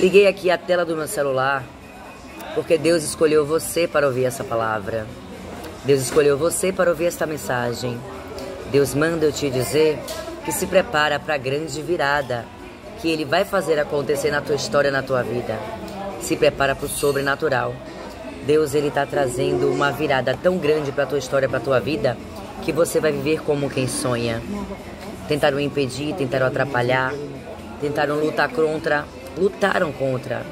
Liguei aqui a tela do meu celular porque Deus escolheu você para ouvir essa palavra. Deus escolheu você para ouvir esta mensagem. Deus manda eu te dizer que se prepara para a grande virada que Ele vai fazer acontecer na tua história, na tua vida. Se prepara para o sobrenatural. Deus ele está trazendo uma virada tão grande para a tua história, para tua vida, que você vai viver como quem sonha. Tentaram impedir, tentaram atrapalhar, tentaram lutar contra, lutaram contra,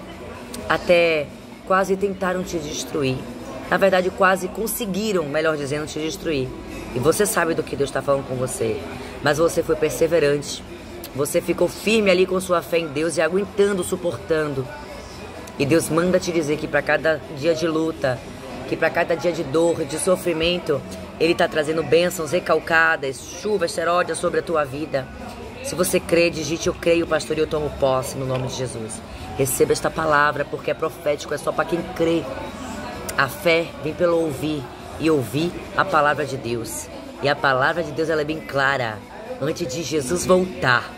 até quase tentaram te destruir. Na verdade, quase conseguiram, melhor dizendo, te destruir. E você sabe do que Deus está falando com você. Mas você foi perseverante. Você ficou firme ali com sua fé em Deus e aguentando, suportando. E Deus manda te dizer que para cada dia de luta, que para cada dia de dor, de sofrimento, Ele está trazendo bênçãos recalcadas, chuvas seródias sobre a tua vida. Se você crê, digite eu creio, pastor, e eu tomo posse no nome de Jesus. Receba esta palavra, porque é profético, é só para quem crê. A fé vem pelo ouvir e ouvir a palavra de Deus. E a palavra de Deus ela é bem clara. Antes de Jesus voltar,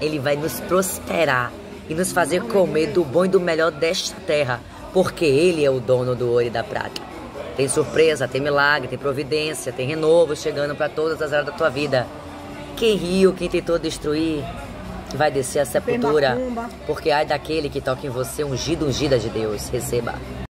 ele vai nos prosperar e nos fazer comer do bom e do melhor desta terra, porque ele é o dono do ouro e da prata. Tem surpresa, tem milagre, tem providência, tem renovo chegando para todas as áreas da tua vida. Quem riu, quem tentou destruir, vai descer a sepultura, porque ai daquele que toca em você ungido, ungida de Deus. Receba.